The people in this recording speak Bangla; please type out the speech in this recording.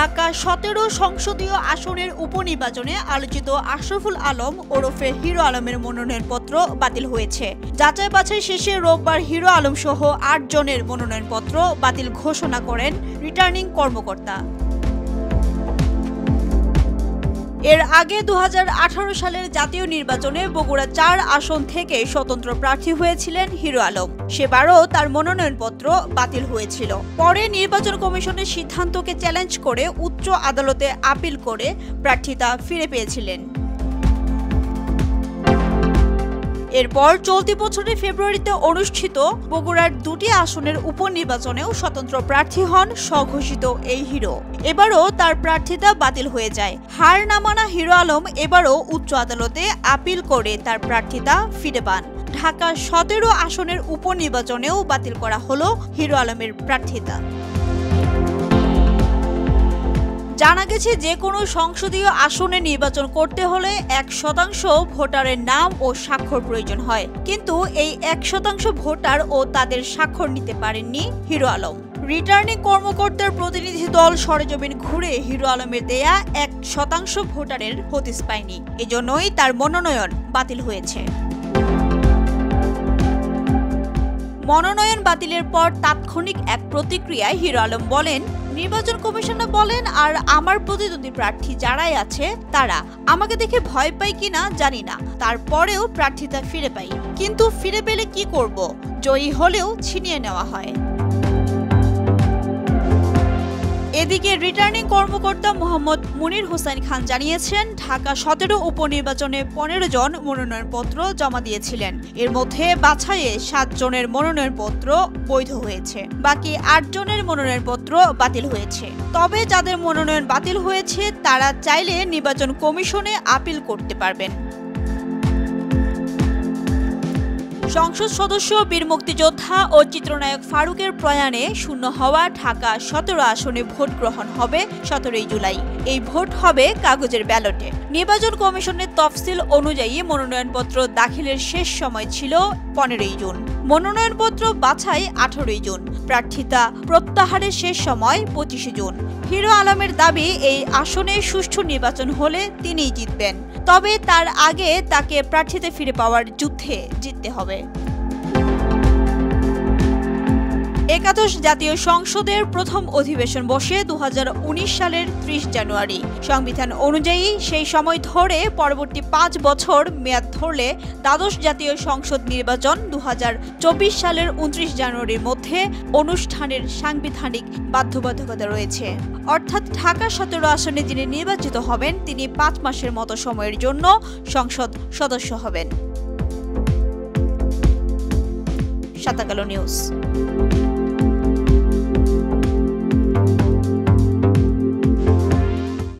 ঢাকা সতেরো সংসদীয় আসনের উপনির্বাচনে আলোচিত আশরাফুল আলম ওরফে হিরো আলমের মনোনয়নপত্র বাতিল হয়েছে। যাচাই বাছাই শেষে রোববার হিরো আলম সহ আট জনের মনোনয়নপত্র বাতিল ঘোষণা করেন রিটার্নিং কর্মকর্তা। এর আগে দু হাজার আঠারো সালের জাতীয় নির্বাচনে বগুড়া চার আসন থেকে স্বতন্ত্র প্রার্থী হয়েছিলেন হিরো আলম। সেবারও তার মনোনয়নপত্র বাতিল হয়েছিল। পরে নির্বাচন কমিশনের সিদ্ধান্তকে চ্যালেঞ্জ করে উচ্চ আদালতে আপিল করে প্রার্থিতা ফিরে পেয়েছিলেন। এরপর চলতি বছরের ফেব্রুয়ারিতে অনুষ্ঠিত বগুড়ার দুটি আসনের উপনির্বাচনেও স্বতন্ত্র প্রার্থী হন স্বঘোষিত এই হিরো। এবারও তার প্রার্থিতা বাতিল হয়ে যায়। হার নামানা হিরো আলম এবারও উচ্চ আদালতে আপিল করে তার প্রার্থিতা ফিরে পান। ঢাকা সতেরো আসনের উপনির্বাচনেও বাতিল করা হলো হিরো আলমের প্রার্থিতা। জানা গেছে যে কোনো সংসদীয় আসনে নির্বাচন করতে হলে এক শতাংশ ভোটারের নাম ও স্বাক্ষর প্রয়োজন হয়। কিন্তু এই এক শতাংশ ভোটার ও তাদের স্বাক্ষর নিতে পারেননি হিরো আলম। রিটার্নিং কর্মকর্তার প্রতিনিধি দল সরেজমিন ঘুরে হিরো আলমের দেয়া এক শতাংশ ভোটারের হদিস পায়নি। এজন্যই তার মনোনয়ন বাতিল হয়েছে। মনোনয়ন বাতিলের পর তাৎক্ষণিক এক প্রতিক্রিয়ায় হিরো আলম বলেন, নির্বাচন কমিশনে বলেন, আর আমার প্রতিদ্বন্দ্বী প্রার্থী যারাই আছে, তারা আমাকে দেখে ভয় পাই কিনা জানি না। তারপরেও প্রার্থীতা ফিরে পাই। কিন্তু ফিরে পেলে কি করব? জয়ী হলেও ছিনিয়ে নেওয়া হয়। এদিকে রিটার্নিং কর্মকর্তা মোহাম্মদ মুনির হোসেন খান জানিয়েছেন, ঢাকা সতেরো উপনির্বাচনে পনেরো জন মনোনয়নপত্র জমা দিয়েছিলেন। এর মধ্যে বাছাইয়ে সাত জনের মনোনয়নপত্র বৈধ হয়েছে। বাকি আট জনের মনোনয়নপত্র বাতিল হয়েছে। তবে যাদের মনোনয়ন বাতিল হয়েছে, তারা চাইলে নির্বাচন কমিশনে আপিল করতে পারবেন। সংসদ সদস্য, বীর মুক্তিযোদ্ধা ও চিত্রনায়ক ফারুকের প্রয়াণে শূন্য হওয়া ঢাকা সতেরো আসনে ভোট গ্রহণ হবে সতেরোই জুলাই। এই ভোট হবে কাগজের ব্যালটে। নির্বাচন কমিশনের তফসিল অনুযায়ী মনোনয়নপত্র দাখিলের শেষ সময় ছিল পনেরোই জুন। মনোনয়নপত্র বাছাই আঠারোই জুন। প্রার্থিতা প্রত্যাহারের শেষ সময় পঁচিশে জুন। হিরো আলমের দাবি, এই আসনে সুষ্ঠু নির্বাচন হলে তিনিই জিতবেন। তবে তার আগে তাকে প্রার্থীতে ফিরে পাওয়ার যুদ্ধে জিততে হবে। একাদশ জাতীয় সংসদের প্রথম অধিবেশন বসে দু হাজার উনিশ সালের ত্রিশ জানুয়ারি। সংবিধান অনুযায়ী সেই সময় ধরে পরবর্তী পাঁচ বছর মেয়াদ ধরলে দ্বাদশ জাতীয় সংসদ নির্বাচন দু হাজার চব্বিশ সালের উনত্রিশ জানুয়ারির মধ্যে অনুষ্ঠানের সাংবিধানিক বাধ্যবাধকতা রয়েছে। অর্থাৎ ঢাকা সতেরো আসনে যিনি নির্বাচিত হবেন, তিনি পাঁচ মাসের মতো সময়ের জন্য সংসদ সদস্য হবেন। ಶತಕಲು ನ್ಯೂಸ್